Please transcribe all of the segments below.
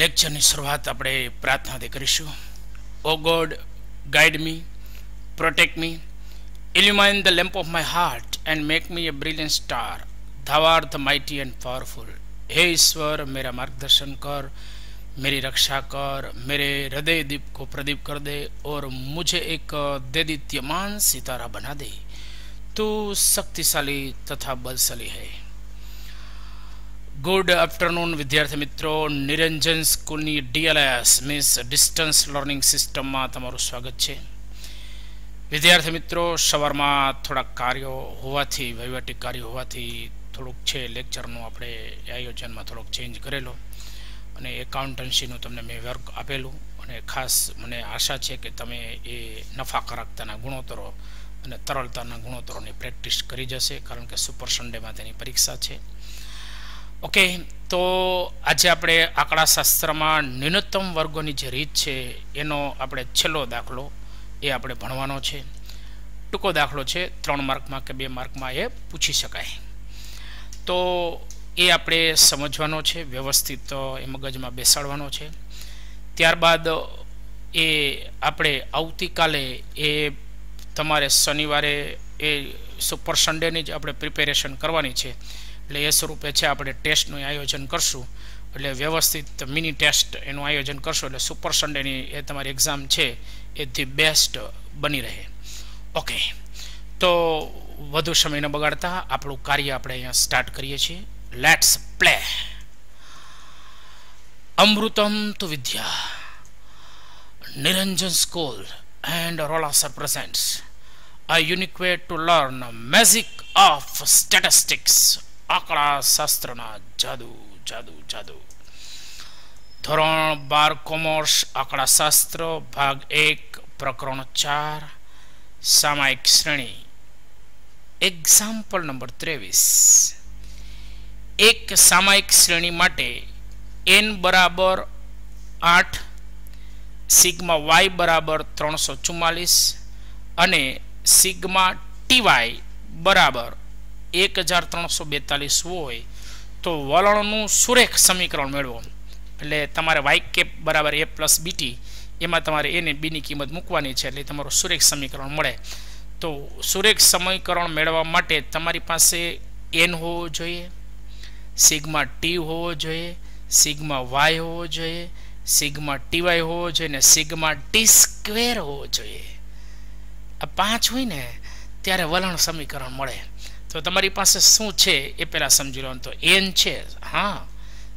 લેક્ચરની શરૂઆત આપણે પ્રાર્થનાથી કરીશું O God guide me protect me illuminate the lamp of my heart and make me a brilliant star thou art the mighty and powerful हे ईश्वर मेरा मार्गदर्शन कर मेरी रक्षा कर मेरे हृदय दीप को प्रदीप कर दे और मुझे एक देदीत्यमान सितारा बना दे तू शक्तिशाली तथा बलशाली है ગુડ આફ્ટરનૂન, વિદ્યાર્થી મિત્રો. નિરંજન સ્કૂલની ડીએલએસ મીન્સ ડિસ્ટન્સ લર્નિંગ સિસ્ટમમાં તમારું સ્વાગત છે. વિદ્યાર્થી મિત્રો, સવારમાં થોડાક કાર્યો હોવાથી, વહીવટી કાર્યો હોવાથી થોડુંક છે, લેક્ચરનું આપણે આયોજનમાં થોડોક ચેન્જ કરેલો અને એકાઉન્ટન્સીનું તમને મેં વર્ક આપેલું અને ખાસ મને આશા છે કે તમે એ નફાકારકતાના ગુણોત્તરો અને તરલતાના ગુણોત્તરોની પ્રેક્ટિસ કરી જશે, કારણ કે સુપર સન્ડેમાં તેની પરીક્ષા છે. ઓકે, તો આજે આપણે આંકડાશાસ્ત્રમાં ન્યૂનતમ વર્ગોની જે રીત છે, એનો આપણે છેલ્લો દાખલો એ આપણે ભણવાનો છે. ટૂંકો દાખલો છે, ત્રણ માર્કમાં કે બે માર્કમાં એ પૂછી શકાય. તો એ આપણે સમજવાનો છે, વ્યવસ્થિત એ મગજમાં બેસાડવાનો છે. ત્યારબાદ એ આપણે આવતીકાલે એ તમારે શનિવારે એ સુપર સન્ડેની જ આપણે પ્રિપેરેશન કરવાની છે. એટલે એ સ્વરૂપે છે આપણે ટેસ્ટનું આયોજન કરશું. એટલે વ્યવસ્થિત મિની ટેસ્ટ એનું આયોજન કરશું. એટલે સુપર સન્ડેની એ તમારી એક્ઝામ છે એ ધી બેસ્ટ બની રહે. ઓકે તો વધુ સમય ન બગાડતા આપણું કાર્ય આપણે અહીંયા સ્ટાર્ટ કરીએ છીએ. લેટ્સ પ્લે અમૃતમ તો વિદ્યા. Niranjan school and રોલાસર presents. A unique way to learn magic of statistics. આંકડા શાસ્ત્રના જાદુ જાદુ જાદુ. ધોરણ બાર કોમર્સ, આંકડા શાસ્ત્ર, ભાગ એક, પ્રકરણ ચાર, સામાયિક શ્રેણી. એક્ઝામ્પલ નંબર ત્રેવીસ. એક સામાયિક શ્રેણી માટે એન બરાબર આઠ, સિગ્મા વાય બરાબર ત્રણસો ચુમ્માલીસ અને સિગ્મા ટીવાય બરાબર એક હજાર ત્રણસો બેતાલીસ હોય, તો વલણનું સુરેખ સમીકરણ મેળવો. એટલે તમારે વાય કેપ બરાબર એ પ્લસ બીટી એમાં તમારે એને બીની કિંમત મૂકવાની છે, એટલે તમારું સુરેખ સમીકરણ મળે. તો સુરેખ સમીકરણ મેળવવા માટે તમારી પાસે એન હોવો જોઈએ, સિગ્મા ટી હોવો જોઈએ, સિગ્મા વાય હોવો જોઈએ, સિગ્મા ટીવાય હોવો જોઈએ, ને સિગ્મા ટી સ્ક્વેર હોવો જોઈએ. આ પાંચ હોય ને, ત્યારે વલણ સમીકરણ મળે. તો તમારી પાસે શું છે એ પહેલાં સમજી લો. તો એન છે, હા.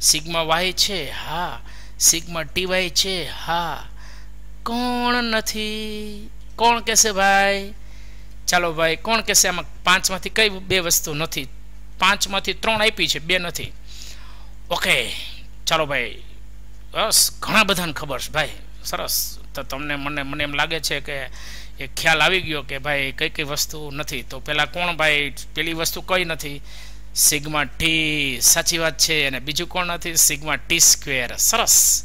સિગ્મા વાય છે, હા. સિગ્મા ટીવાય છે, હા. કોણ નથી? કોણ કહેશે ભાઈ? ચાલો ભાઈ, કોણ કહેશે? આમાં પાંચમાંથી કઈ બે વસ્તુ નથી. પાંચમાંથી ત્રણ આપી છે, બે નથી. ઓકે, ચાલો ભાઈ. બસ, ઘણા બધાને ખબર છે ભાઈ. સરસ. તો તમને મને મને એમ લાગે છે કે એ ખ્યાલ આવી ગયો કે ભાઈ કઈ કઈ વસ્તુ નથી. તો પહેલાં કોણ ભાઈ? પેલી વસ્તુ કઈ નથી. સિગ્મા ટી, સાચી વાત છે. અને બીજું કોણ નથી? Sigma T square. સરસ.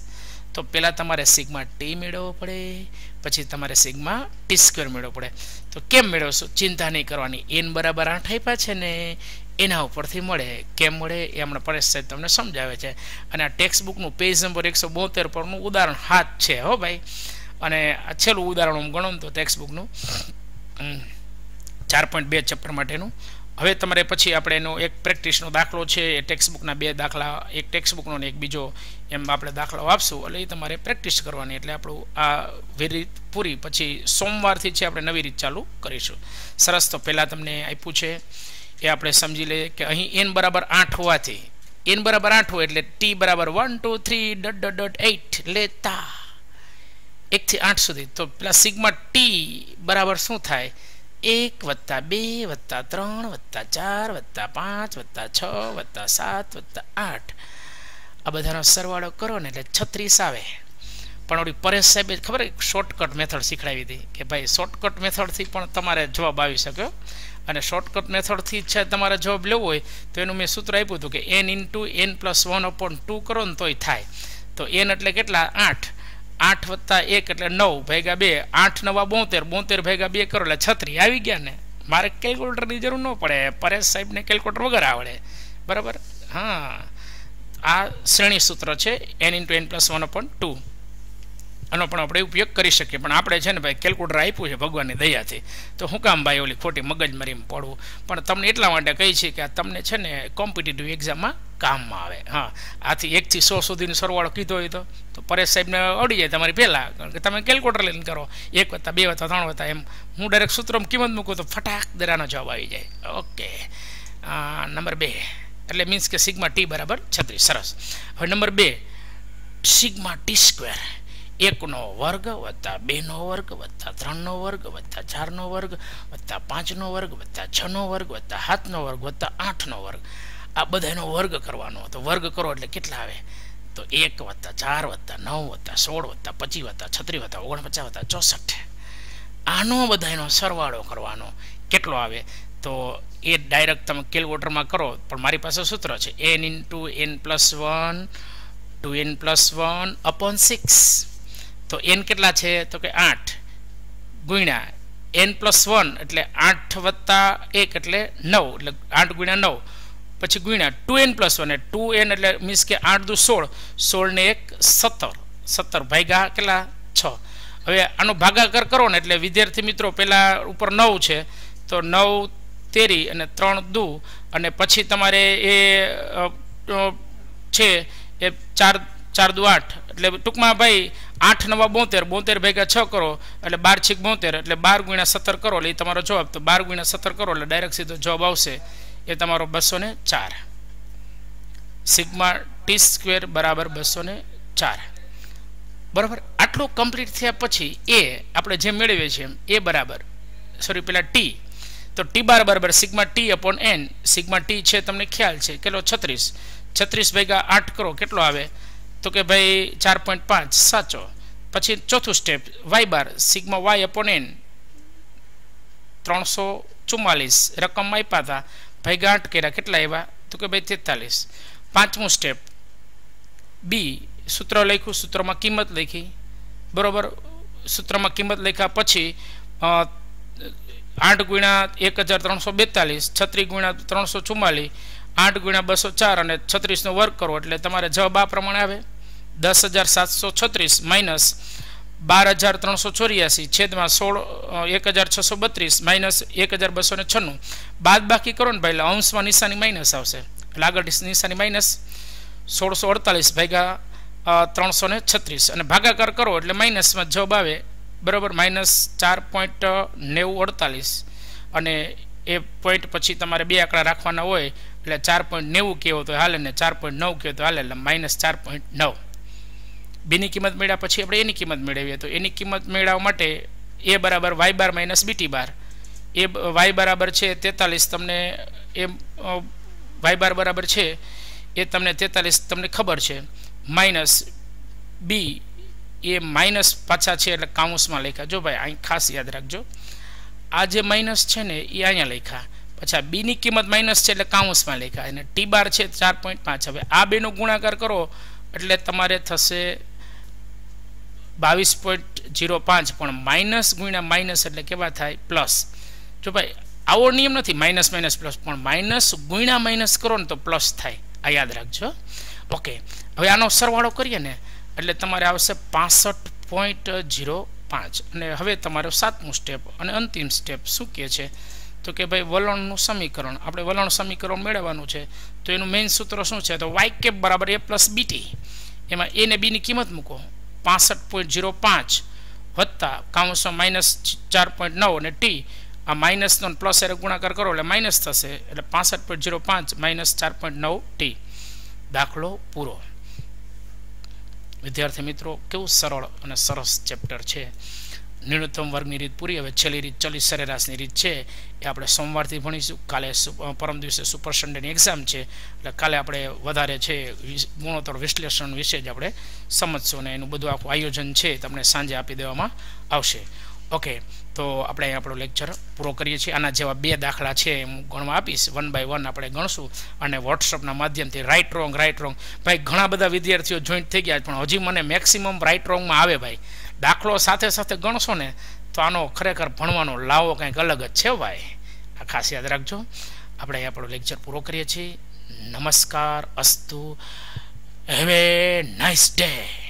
તો પહેલાં તમારે સિગ્મા ટી મેળવવો પડે. પછી તમારે સિગ્મા ટી સ્ક્વેર મેળવવો પડે. તો કેમ મેળવશો? ચિંતા નહીં કરવાની. એન બરાબર આઠ આપ્યા છે ને એના ઉપરથી મળે. કેમ મળે એ હમણાં પરેશ સાહેબ તમને સમજાવે છે. અને આ ટેક્સ્ટ બુકનું પેજ નંબર એકસો બોતેર પરનું ઉદાહરણ હાથ છે, હો ભાઈ. અને છેલ્લું ઉદાહરણ હું ગણો તો ટેક્સ્ટ બુકનું ચાર પોઈન્ટ બે ચેપ્ટર માટેનું. હવે તમારે પછી આપણે એનો એક પ્રેક્ટિસનો દાખલો છે, એ ટેક્સ્ટબુકના બે દાખલા, એક ટેક્સ્ટ બુકનો ને એક બીજો એમ આપણે દાખલાઓ આપશું. એટલે એ તમારે પ્રેક્ટિસ કરવાની. એટલે આપણું આ રીત પૂરી. પછી સોમવારથી છે આપણે નવી રીત ચાલુ કરીશું. સરસ. તો પહેલાં તમને આપ્યું છે, એ આપણે સમજી લઈએ કે અહીં એન બરાબર આઠ હોવાથી એન બરાબર આઠ હોય એટલે ટી બરાબર one two three dot dot dot eight લેતા. એકથી આઠ સુધી. તો પેલા સિગ્મા ટી બરાબર શું થાય? એક વત્તા બે વત્તા ત્રણ વત્તા ચાર વત્તા પાંચ વત્તા છ વત્તા સાત વત્તા આઠ. આ બધાનો સરવાળો કરો ને એટલે છત્રીસ આવે. પણ ઓલી પરેશ સાહેબે ખબર શોર્ટકટ મેથડ શીખડાવી હતી કે ભાઈ શોર્ટકટ મેથડથી પણ તમારે જવાબ આવી શક્યો અને શોર્ટકટ મેથડથી છે તમારે જવાબ લેવો હોય, તો એનું મેં સૂત્ર આપ્યું હતું કે N into N plus one upon two કરો ને તોય થાય. તો એન એટલે કેટલા? આઠ. આઠ વત્તા એક એટલે નવ ભેગા બે, આઠ નવા બોતેર બોતેર ભેગા બે કરો એટલે છત્રી આવી ગયા ને. મારે કેલ્ક્યુલેટરની જરૂર ન પડે, પરેશ સાહેબને કેલ્ક્યુલેટર વગર આવડે. બરાબર? હા. આ શ્રેણી સૂત્ર છે N into N plus one upon two આનો પણ આપણે ઉપયોગ કરી શકીએ. પણ આપણે છે ને ભાઈ કેલ્ક્યુલેટર આપ્યું છે ભગવાનની દયાથી. તો હું કામ ભાઈ ઓલી ખોટી મગજમારીમાં પડવું પણ તમને એટલા માટે કહી છે કે આ તમને છે ને કોમ્પિટિટિવ એક્ઝામમાં કામમાં આવે. હા, આથી એકથી સો સુધીનો સરવાળો કીધો હોય તો પરેશ સાહેબને અડી જાય તમારી પહેલાં. કારણ કે તમે કેલ્ક્યુલેટર લઈને કરો. એક વત્તા, બે વત્તા, ત્રણ વત્તા એમ. હું ડાયરેક્ટ સૂત્રમાં કિંમત મૂકું તો ફટાક દરાનો જવાબ આવી જાય. ઓકે નંબર બે. એટલે મીન્સ કે સિગ્મા ટી બરાબર છત્રીસ. સરસ. હવે નંબર બે. સિગ્મા ટી સ્ક્વેર એકનો વર્ગ વત્તા બેનો વર્ગ વત્તા ત્રણનો વર્ગ વત્તા ચારનો વર્ગ વત્તા પાંચનો વર્ગ વત્તા છનો વર્ગ વત્તા સાતનો વર્ગ વત્તા આઠનો વર્ગ. આ બધાનો વર્ગ કરવાનો તો વર્ગ કરો એટલે કેટલા આવે? તો એક વત્તા ચાર વત્તા નવ વત્તા સોળ વત્તા પચીસ વત્તા છત્રીસ વત્તા ઓગણપચાસ વત્તા ચોસઠ. આનો બધાનો સરવાળો કરવાનો. કેટલો આવે? તો એ ડાયરેક્ટ તમે કેલ્ક્યુલેટરમાં કરો, પણ મારી પાસે સૂત્ર છે. N into N plus one two N plus one upon six તો એન કેટલા છે? તો કે આઠ. ગુણ્યા એન પ્લસ વન એટલે આઠ વત્તા એક એટલે નવ, એટલે આઠ ગુણ્યા નવ. પછી ગુણ્યા two N plus one two N એટલે મીન્સ કે આઠ દુ સોળ. સોળ ને એક સત્તર. સત્તર ભાગ્યા કેટલા? છ. હવે આનો ભાગાકાર કરો ને એટલે વિદ્યાર્થી મિત્રો પહેલાં ઉપર નવ છે. તો નવ તેરી અને ત્રણ દુ. અને પછી તમારે એ છે, એ ચાર ચાર દુ આઠ. એટલે ટૂંકમાં ભાઈ આઠ નવા બોતેર બોતેર ભેગા છ કરો, એટલે બાર છીક બોતેર, એટલે બાર ગુણ્યા સત્તર કરો, એટલે એ તમારો જવાબ. તો બાર ગુણ્યા સત્તર કરો, એટલે ડાયરેક્ટ સીધો જવાબ આવશે. એ તમારો બસો ને ચાર. સિગ્મા ટી સ્ક્વેર બરાબર બસો ને ચાર. બરાબર? આટલું કમ્પ્લીટ થયા પછી એ આપણે જે મેળવીએ છીએ, એ બરાબર. સોરી પેલા ટી. તો ટી બાર બરાબર sigma T upon N sigma T છે, તમને ખ્યાલ છે. કેટલો? છત્રીસ. છત્રીસ ભેગા આઠ કરો, કેટલો આવે? તો કે ભાઈ ચાર પોઈન્ટ પાંચ, સાચો. પછી ચોથું step Y bar sigma Y upon ત્રણસો ચુમ્માલીસ, રકમ આપ્યા હતા ભાઈ ગાંઠ કર્યા, કેટલા આવ્યા તો કે ભાઈ તેતાલીસ. પાંચમું સ્ટેપ બી સૂત્ર લખ્યું, સૂત્રમાં કિંમત લખી. બરાબર? સૂત્રમાં કિંમત લખ્યા પછી આઠ ગુણ્યા એક હજાર ત્રણસો બેતાલીસ છત્રીસ ગુણ્યા ત્રણસો ચુમ્માલીસ, આઠ ગુણ્યા બસો ચાર અને છત્રીસનો વર્ક કરો એટલે તમારે જવાબ આ પ્રમાણે આવે. દસ હજાર સાતસો છત્રીસ માઇનસ બાર હજાર ત્રણસો ચોર્યાસી છેદમાં સોળ એક હજાર છસો બત્રીસ માઇનસ એક હજાર બસો ને છન્નું. બાદ બાકી કરો ને ભાઈ એટલે અંશમાં નિશાની માઇનસ આવશે. એટલે નિશાની માઇનસ સોળસો અડતાલીસ ભાગ્યા ત્રણસો ને છત્રીસ. અને ભાગાકાર કરો એટલે માઇનસમાં જવાબ આવે, બરાબર, માઇનસ ચાર પોઈન્ટ નેવું અડતાલીસ. અને એ પોઈન્ટ પછી તમારે બે આંકડા રાખવાના હોય, એટલે ચાર પોઈન્ટ નેવું કહેવો તો હાલે ને ચાર પોઈન્ટ નવ કહેવો તો હાલે, એટલે માઇનસ ચાર પોઈન્ટ નવ. બીની કિંમત મેળવ્યા પછી આપણે એની કિંમત મેળવીએ. તો એની કિંમત મેળવવા માટે એ બરાબર Y bar minus B T bar. એ વાય બરાબર છે તેતાલીસ. તમને એ વાય બાર બરાબર છે એ તમને તેતાલીસ તમને ખબર છે. માઇનસ બી એ માઇનસ પાછા છે એટલે કાઉન્સમાં લખ્યા. જો ભાઈ, અહીં ખાસ યાદ રાખજો. આ જે માઇનસ છે ને એ અહીંયા લખ્યા. પછી બીની કિંમત માઇનસ છે એટલે કાઉન્સમાં લખ્યા. અને ટી બાર છે ચાર પોઈન્ટ પાંચ. હવે આ બેનો ગુણાકાર કરો એટલે તમારે થશે બાવીસ પોઈન્ટ જીરો પાંચ, પણ માઇનસ ગુણ્યા માઇનસ એટલે કેવા થાય? પ્લસ. જો ભાઈ, આવો નિયમ નથી, માઇનસ માઇનસ પ્લસ, પણ માઇનસ ગુણ્યા માઇનસ કરો ને તો પ્લસ થાય. આ યાદ રાખજો. ઓકે. હવે આનો સરવાળો કરીએ ને, એટલે તમારે આવશે પાસઠ પોઈન્ટ જીરો પાંચ. અને હવે તમારો સાતમું સ્ટેપ અને અંતિમ સ્ટેપ શું કહે છે? તો કે ભાઈ, વલણનું સમીકરણ. આપણે વલણ સમીકરણ મેળવવાનું છે. તો એનું મેઇન સૂત્ર શું છે? તો વાય કેપ બરાબર એ પ્લસ બીટી એમાં એ ને બીની કિંમત મૂકો. પાસઠ પોઈન્ટ જીરો પાંચ વત્તા કાઉન્સમાં માઇનસ ચાર પોઈન્ટ નવ અને ટી. આ માઇનસનો પ્લસ એરે ગુણાકાર કરો એટલે માઇનસ થશે. એટલે પાસઠ પોઈન્ટ જીરો પાંચ માઇનસ ચાર પોઈન્ટ નવ ટી. દાખલો પૂરો. વિદ્યાર્થી મિત્રો, કેવું સરળ અને સરસ ચેપ્ટર છે. ન્યૂનતમ વર્ગની રીત પૂરી હવે છેલ્લી રીત ચલી સરેરાશની રીત છે એ આપણે સોમવારથી ભણીશું કાલે પરમ દિવસે સુપર સન્ડેની એક્ઝામ છે એટલે કાલે આપણે વધારે છે ગુણોત્તર વિશ્લેષણ વિશે જ આપણે સમજશું અને એનું બધું આખું આયોજન છે તમને સાંજે આપી દેવામાં આવશે. ઓકે, તો આપણે આપણો લેક્ચર પૂરો કરીએ છીએ. આના જેવા બે દાખલા છે, હું ગણવા આપીશ. વન બાય વન આપણે ગણશું અને વોટ્સઅપના માધ્યમથી રાઇટ રોંગ રાઇટ રોંગ ભાઈ, ઘણા બધા વિદ્યાર્થીઓ જોઈન્ટ થઈ ગયા પણ હજી મને મેક્સિમમ રાઇટ રોંગમાં આવે ભાઈ. દાખલો સાથે સાથે ગણશો ને, તો આનો ખરેખર ભણવાનો લાવો કંઈક અલગ જ છે ભાઈ. આ ખાસ યાદ રાખજો. આપણે આપણો લેક્ચર પૂરો કરીએ છીએ. નમસ્કાર, અસ્તુ. હેવે નાઇસ ડે